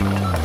Bye.